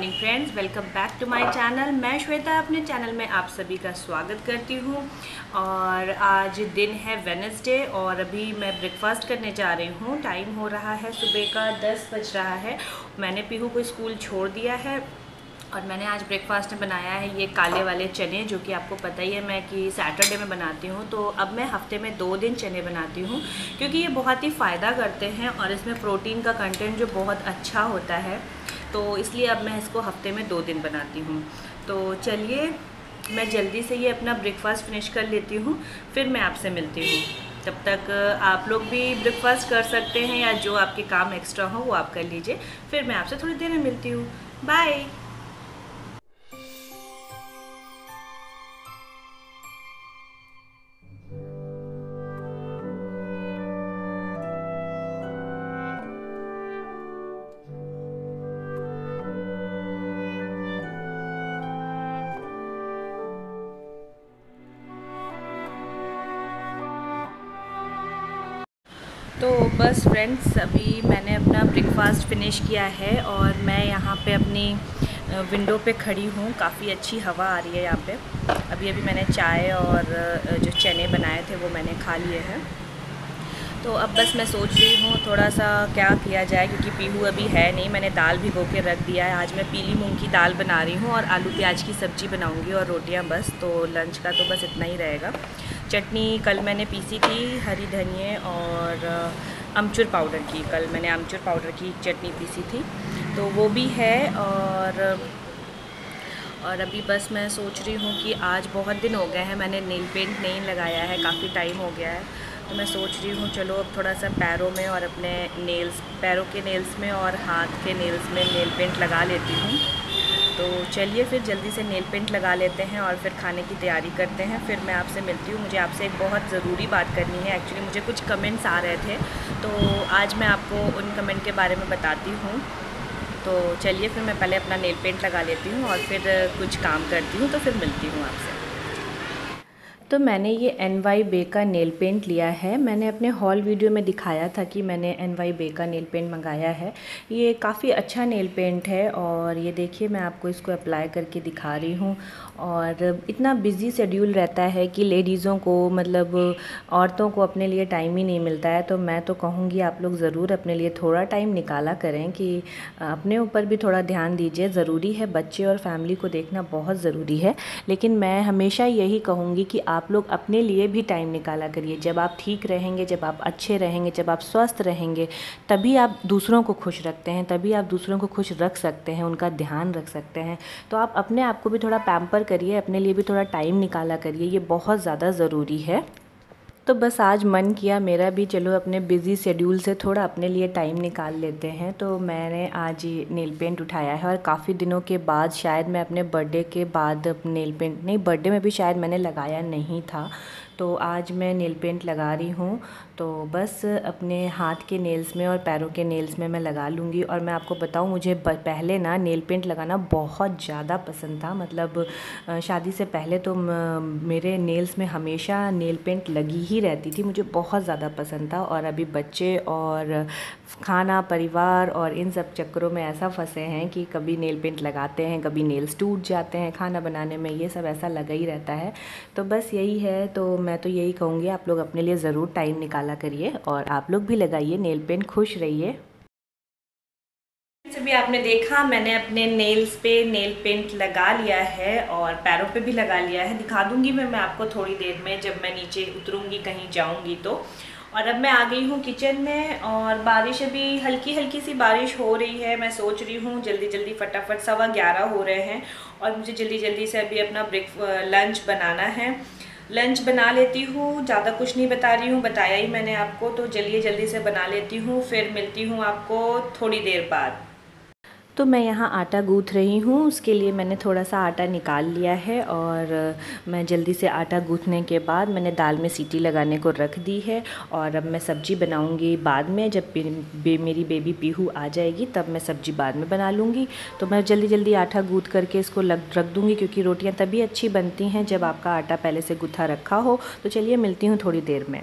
Morning friends welcome back to my channel मैं श्वेता, अपने channel में आप सभी का स्वागत करती हूँ। और आज दिन है वेनसडे और अभी मैं ब्रेकफास्ट करने जा रही हूँ। टाइम हो रहा है, सुबह का दस बज रहा है। मैंने पीहू को स्कूल छोड़ दिया है और मैंने आज ब्रेकफास्ट में बनाया है ये काले वाले चने, जो कि आपको पता ही है मैं कि सैटरडे में बनाती हूँ। तो अब मैं हफ़्ते में दो दिन चने बनाती हूँ, क्योंकि ये बहुत ही फ़ायदा करते हैं और इसमें प्रोटीन का कंटेंट जो बहुत अच्छा होता है। तो इसलिए अब मैं इसको हफ़्ते में दो दिन बनाती हूँ। तो चलिए, मैं जल्दी से ये अपना ब्रेकफास्ट फिनिश कर लेती हूँ, फिर मैं आपसे मिलती हूँ। तब तक आप लोग भी ब्रेकफास्ट कर सकते हैं या जो आपके काम एक्स्ट्रा हो वो आप कर लीजिए, फिर मैं आपसे थोड़ी देर में मिलती हूँ। बाय तो बस फ्रेंड्स अभी मैंने अपना ब्रेकफास्ट फ़िनिश किया है और मैं यहाँ पे अपनी विंडो पे खड़ी हूँ। काफ़ी अच्छी हवा आ रही है यहाँ पे। अभी अभी मैंने चाय और जो चने बनाए थे वो मैंने खा लिए हैं। तो अब बस मैं सोच रही हूँ थोड़ा सा क्या किया जाए क्योंकि पीहू अभी है नहीं। मैंने दाल भिगो के रख दिया है। आज मैं पीली मूंग की दाल बना रही हूँ और आलू प्याज की सब्ज़ी बनाऊँगी और रोटियाँ बस। तो लंच का तो बस इतना ही रहेगा। चटनी कल मैंने पीसी थी, हरी धनिए और अमचूर पाउडर की। कल मैंने अमचूर पाउडर की चटनी पीसी थी। तो वो भी है और और अभी बस मैं सोच रही हूँ कि आज बहुत दिन हो गए हैं, मैंने नील पेंट नहीं लगाया है, काफ़ी टाइम हो गया है। तो मैं सोच रही हूँ, चलो अब थोड़ा सा पैरों में और अपने नेल्स, पैरों के नेल्स में और हाथ के नेल्स में नेल पेंट लगा लेती हूँ। तो चलिए फिर जल्दी से नेल पेंट लगा लेते हैं और फिर खाने की तैयारी करते हैं। फिर मैं आपसे मिलती हूँ। मुझे आपसे एक बहुत ज़रूरी बात करनी है। एक्चुअली मुझे कुछ कमेंट्स आ रहे थे। तो आज मैं आपको उन कमेंट के बारे में बताती हूँ। तो चलिए फिर मैं पहले अपना नेल पेंट लगा लेती हूँ और फिर कुछ काम करती हूँ। तो फिर मिलती हूँ आपसे। तो मैंने ये एन वाई बे का नेल पेंट लिया है। मैंने अपने हॉल वीडियो में दिखाया था कि मैंने एन वाई बे का नेल पेंट मंगाया है। ये काफ़ी अच्छा नेल पेंट है और ये देखिए, मैं आपको इसको अप्लाई करके दिखा रही हूँ। और इतना बिज़ी शेड्यूल रहता है कि लेडीज़ों को मतलब औरतों को अपने लिए टाइम ही नहीं मिलता है तो मैं तो कहूँगी आप लोग ज़रूर अपने लिए थोड़ा टाइम निकाला करें कि अपने ऊपर भी थोड़ा ध्यान दीजिए। ज़रूरी है बच्चे और फैमिली को देखना बहुत ज़रूरी है, लेकिन मैं हमेशा यही कहूँगी कि आप लोग अपने लिए भी टाइम निकाला करिए। जब आप ठीक रहेंगे, जब आप अच्छे रहेंगे, जब आप स्वस्थ रहेंगे, तभी आप दूसरों को खुश रखते हैं, तभी आप दूसरों को खुश रख सकते हैं, उनका ध्यान रख सकते हैं। तो आप अपने आप को भी थोड़ा पैम्पर करिए अपने लिए भी थोड़ा टाइम निकाला करिए ये बहुत ज़्यादा ज़रूरी है। तो बस आज मन किया, मेरा भी चलो अपने बिज़ी शेड्यूल से थोड़ा अपने लिए टाइम निकाल लेते हैं। तो मैंने आज ये नेल पेंट उठाया है और काफ़ी दिनों के बाद शायद मैं अपने बर्थडे के बाद नेल पेंट नहीं बर्थडे में भी शायद मैंने लगाया नहीं था। तो आज मैं नेल पेंट लगा रही हूँ। तो बस अपने हाथ के नेल्स में और पैरों के नेल्स में मैं लगा लूँगी और मैं आपको बताऊँ, मुझे पहले ना नेल पेंट लगाना बहुत ज़्यादा पसंद था। मतलब शादी से पहले तो मेरे नेल्स में हमेशा नेल पेंट लगी ही रहती थी, मुझे बहुत ज़्यादा पसंद था और अभी बच्चे और खाना, परिवार और इन सब चक्करों में ऐसा फंसे हैं कि कभी नेल पेंट लगाते हैं, कभी नेल्स टूट जाते हैं खाना बनाने में, ये सब ऐसा लगा ही रहता है। तो बस यही है तो मैं तो यही कहूँगी, आप लोग अपने लिए ज़रूर टाइम निकाला करिए और आप लोग भी लगाइए नेल पेंट खुश रहिए। भी आपने देखा, मैंने अपने नेल्स पे नेल पेंट लगा लिया है और पैरों पे भी लगा लिया है। दिखा दूँगी मैं मैं आपको थोड़ी देर में जब मैं नीचे उतरूँगी, कहीं जाऊँगी तो। और अब मैं आ गई हूँ किचन में और बारिश अभी हल्की हल्की सी बारिश हो रही है। मैं सोच रही हूँ जल्दी जल्दी फटाफट सवा ग्यारह हो रहे हैं और मुझे जल्दी जल्दी से अभी अपना ब्रेक लंच बनाना है। लंच बना लेती हूँ, ज़्यादा कुछ नहीं बता रही हूँ, बताया ही मैंने आपको। तो जल्दी जल्दी से बना लेती हूँ, फिर मिलती हूँ आपको थोड़ी देर बाद। तो मैं यहाँ आटा गूँथ रही हूँ। उसके लिए मैंने थोड़ा सा आटा निकाल लिया है और मैं जल्दी से आटा गूँथने के बाद मैंने दाल में सीटी लगाने को रख दी है और अब मैं सब्ज़ी बनाऊँगी बाद में। जब बे, मेरी बेबी पीहू आ जाएगी तब मैं सब्ज़ी बाद में बना लूँगी। तो मैं जल्दी जल्दी आटा गूँथ करके इसको लग रख दूँगी क्योंकि रोटियाँ तभी अच्छी बनती हैं जब आपका आटा पहले से गुथा रखा हो। तो चलिए मिलती हूँ थोड़ी देर में।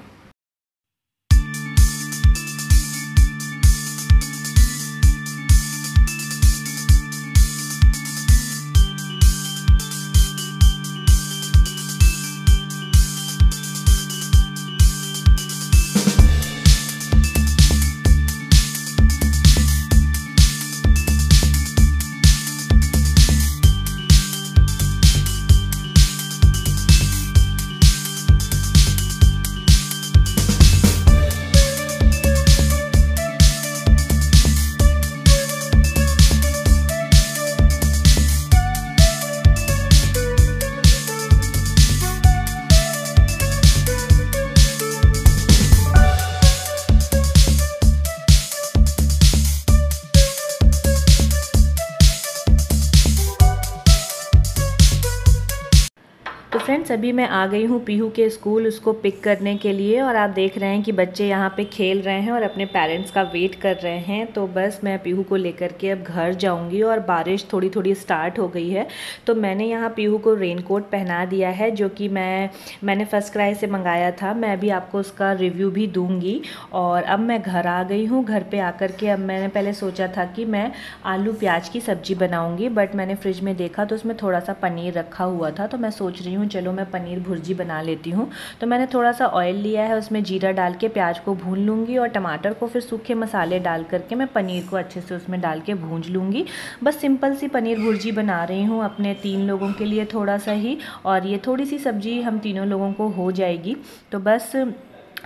फ्रेंड्स अभी मैं आ गई हूँ पीहू के स्कूल उसको पिक करने के लिए और आप देख रहे हैं कि बच्चे यहाँ पे खेल रहे हैं और अपने पेरेंट्स का वेट कर रहे हैं। तो बस मैं पीहू को लेकर के अब घर जाऊँगी और बारिश थोड़ी थोड़ी स्टार्ट हो गई है। तो मैंने यहाँ पीहू को रेन कोट पहना दिया है जो कि मैं, मैंने फ़र्स्ट क्राई से मंगाया था। मैं अभी आपको उसका रिव्यू भी दूँगी और अब मैं घर आ गई हूँ। घर पर आकर के अब मैंने पहले सोचा था कि मैं आलू प्याज की सब्ज़ी बनाऊँगी बट मैंने फ्रिज में देखा तो उसमें थोड़ा सा पनीर रखा हुआ था तो मैं सोच रही हूँ चलो मैं पनीर भुर्जी बना लेती हूँ। तो मैंने थोड़ा सा ऑयल लिया है, उसमें जीरा डाल के प्याज को भून लूँगी और टमाटर को फिर सूखे मसाले डाल करके मैं पनीर को अच्छे से उसमें डाल के भूंज लूँगी। बस सिंपल सी पनीर भुर्जी बना रही हूँ अपने तीन लोगों के लिए थोड़ा सा ही और ये थोड़ी सी सब्ज़ी हम तीनों लोगों को हो जाएगी। तो बस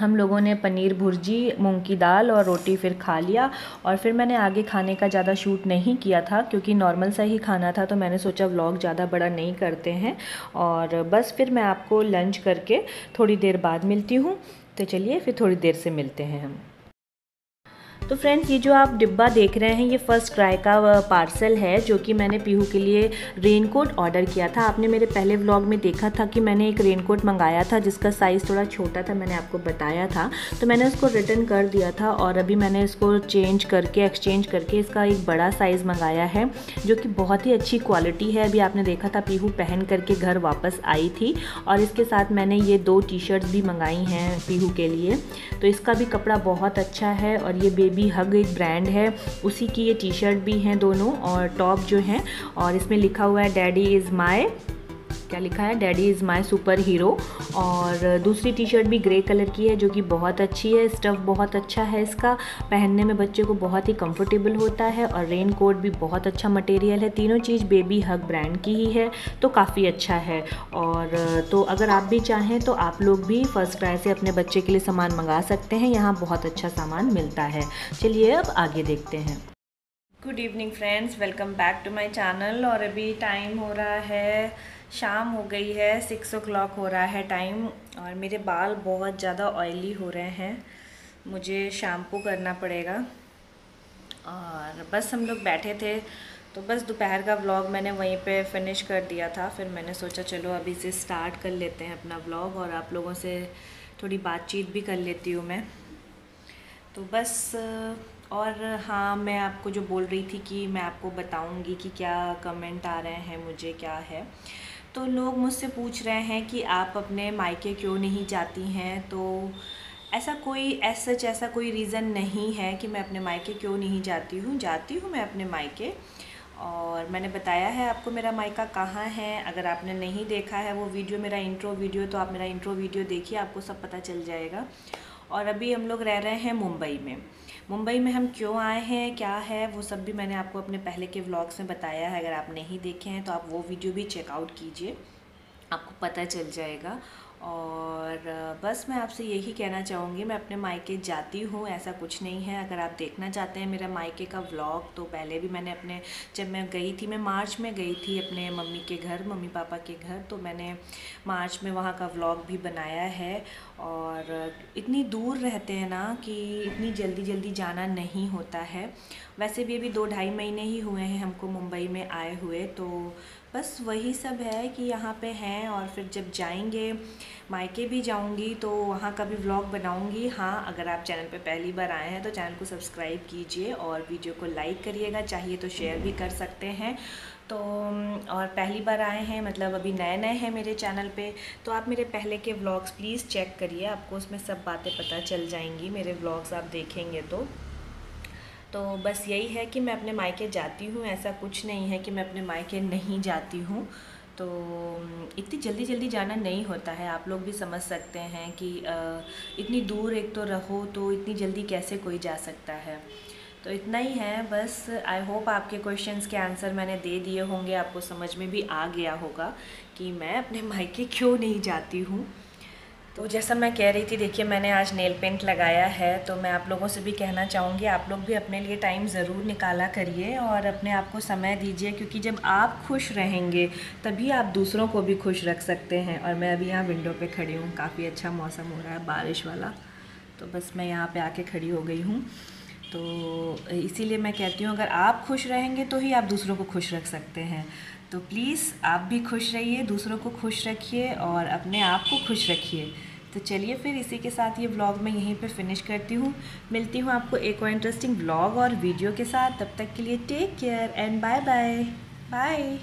हम लोगों ने पनीर भुर्जी, मूंग की दाल और रोटी फिर खा लिया और फिर मैंने आगे खाने का ज़्यादा शूट नहीं किया था क्योंकि नॉर्मल सा ही खाना था तो मैंने सोचा व्लॉग ज़्यादा बड़ा नहीं करते हैं और बस फिर मैं आपको लंच करके थोड़ी देर बाद मिलती हूँ। तो चलिए फिर थोड़ी देर से मिलते हैं हम। तो फ्रेंड्स ये जो आप डिब्बा देख रहे हैं, ये फ़र्स्ट क्राई का पार्सल है, जो कि मैंने पीहू के लिए रेन कोट ऑर्डर किया था। आपने मेरे पहले व्लॉग में देखा था कि मैंने एक रेन कोट मंगाया था, जिसका साइज़ थोड़ा छोटा था, मैंने आपको बताया था। तो मैंने उसको रिटर्न कर दिया था और अभी मैंने इसको चेंज करके एक्सचेंज करके इसका एक बड़ा साइज़ मंगाया है, जो कि बहुत ही अच्छी क्वालिटी है। अभी आपने देखा था, पीहू पहन करके घर वापस आई थी और इसके साथ मैंने ये दो टी शर्ट्स भी मंगाई हैं पीहू के लिए। तो इसका भी कपड़ा बहुत अच्छा है और ये बेबी भी हग एक ब्रांड है। उसी की ये टी शर्ट भी हैं दोनों और टॉप जो हैं और इसमें लिखा हुआ है डैडी इज़ माई क्या लिखा है? Daddy is my super hero और दूसरी टी शर्ट भी ग्रे कलर की है, जो कि बहुत अच्छी है स्टफ़ बहुत अच्छा है इसका। पहनने में बच्चे को बहुत ही कंफर्टेबल होता है और रेन कोट भी बहुत अच्छा मटेरियल है। तीनों चीज़ बेबी हग ब्रांड की ही है तो काफ़ी अच्छा है। और तो अगर आप भी चाहें तो आप लोग भी फ़र्स्ट क्राई से अपने बच्चे के लिए सामान मंगा सकते हैं। यहाँ बहुत अच्छा सामान मिलता है। चलिए अब आगे देखते हैं। Good evening friends welcome back to my channel और अभी टाइम हो रहा है शाम हो गई है सिक्स ओ हो रहा है टाइम और मेरे बाल बहुत ज़्यादा ऑयली हो रहे हैं। मुझे शैम्पू करना पड़ेगा। और बस हम लोग बैठे थे तो बस दोपहर का व्लॉग मैंने वहीं पे फिनिश कर दिया था। फिर मैंने सोचा, चलो अभी से स्टार्ट कर लेते हैं अपना व्लॉग और आप लोगों से थोड़ी बातचीत भी कर लेती हूँ मैं। तो बस, और हाँ मैं आपको जो बोल रही थी कि मैं आपको बताऊँगी कि क्या कमेंट आ रहे हैं, मुझे क्या है। तो लोग मुझसे पूछ रहे हैं कि आप अपने मायके क्यों नहीं जाती हैं? तो ऐसा कोई ऐसा सच ऐसा कोई रीज़न नहीं है कि मैं अपने मायके क्यों नहीं जाती हूँ। जाती हूँ मैं अपने मायके। और मैंने बताया है आपको मेरा मायका कहाँ है। अगर आपने नहीं देखा है वो वीडियो मेरा इंट्रो वीडियो तो आप मेरा इंट्रो वीडियो देखिए, आपको सब पता चल जाएगा। और अभी हम लोग रह रहे हैं मुंबई में। मुंबई में हम क्यों आए हैं, क्या है, वो सब भी मैंने आपको अपने पहले के व्लॉग्स में बताया है। अगर आप नहीं देखे हैं तो आप वो वीडियो भी चेकआउट कीजिए। आपको पता चल जाएगा। और बस मैं आपसे यही कहना चाहूँगी, मैं अपने मायके जाती हूँ, ऐसा कुछ नहीं है। अगर आप देखना चाहते हैं मेरा मायके का व्लॉग तो पहले भी मैंने अपने, जब मैं गई थी, मैं मार्च में गई थी अपने मम्मी के घर, मम्मी पापा के घर तो मैंने मार्च में वहाँ का व्लॉग भी बनाया है। और, इतनी दूर रहते हैं ना कि इतनी जल्दी जल्दी जाना नहीं होता है। वैसे भी अभी दो ढाई महीने ही हुए हैं हमको मुंबई में आए हुए तो बस वही सब है कि यहाँ पे हैं और फिर जब जाएँगे, मायके भी जाऊँगी तो वहाँ का भी व्लॉग बनाऊँगी। हाँ अगर आप चैनल पे पहली बार आए हैं तो चैनल को सब्सक्राइब कीजिए और वीडियो को लाइक करिएगा। चाहिए तो शेयर भी कर सकते हैं। तो और पहली बार आए हैं मतलब अभी नए नए हैं मेरे चैनल पे तो आप मेरे पहले के व्लॉग्स प्लीज़ चेक करिए। आपको उसमें सब बातें पता चल जाएँगी। मेरे व्लॉग्स आप देखेंगे तो। तो बस यही है कि मैं अपने मायके जाती हूँ, ऐसा कुछ नहीं है कि मैं अपने मायके नहीं जाती हूँ। तो इतनी जल्दी जल्दी जाना नहीं होता है। आप लोग भी समझ सकते हैं कि इतनी दूर एक तो रहो तो इतनी जल्दी कैसे कोई जा सकता है। तो इतना ही है, बस आई होप आपके क्वेश्चंस के आंसर मैंने दे दिए होंगे, आपको समझ में भी आ गया होगा कि मैं अपने मायके क्यों नहीं जाती हूँ। तो जैसा मैं कह रही थी, देखिए, मैंने आज नेल पेंट लगाया है तो मैं आप लोगों से भी कहना चाहूँगी, आप लोग भी अपने लिए टाइम ज़रूर निकाला करिए और अपने आप को समय दीजिए, क्योंकि जब आप खुश रहेंगे, तभी आप दूसरों को भी खुश रख सकते हैं। और मैं अभी यहाँ विंडो पे खड़ी हूँ, काफ़ी अच्छा मौसम हो रहा है, बारिश वाला तो बस मैं यहाँ पर आके खड़ी हो गई हूँ। तो इसीलिए मैं कहती हूँ, अगर आप खुश रहेंगे तो ही आप दूसरों को खुश रख सकते हैं। तो प्लीज़ आप भी खुश रहिए, दूसरों को खुश रखिए और अपने आप को खुश रखिए। तो चलिए फिर इसी के साथ ये ब्लॉग मैं यहीं पे फिनिश करती हूँ। मिलती हूँ आपको एक और इंटरेस्टिंग ब्लॉग और वीडियो के साथ। तब तक के लिए take care and bye bye bye